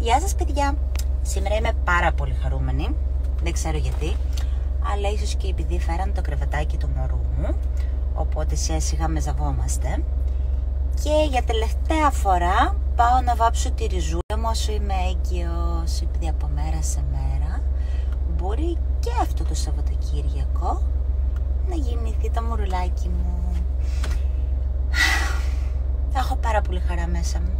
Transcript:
Γεια σας παιδιά! Σήμερα είμαι πάρα πολύ χαρούμενη, δεν ξέρω γιατί, αλλά ίσως και επειδή φέραν το κρεβατάκι του μωρού μου, οπότε σιγά σιγά μεζαβόμαστε. Και για τελευταία φορά πάω να βάψω τη ριζούλα μου όσο είμαι έγκυος, επειδή από μέρα σε μέρα. Μπορεί και αυτό το Σαββατοκύριακο να γεννηθεί το μουρουλάκι μου. Έχω πάρα πολύ χαρά μέσα μου.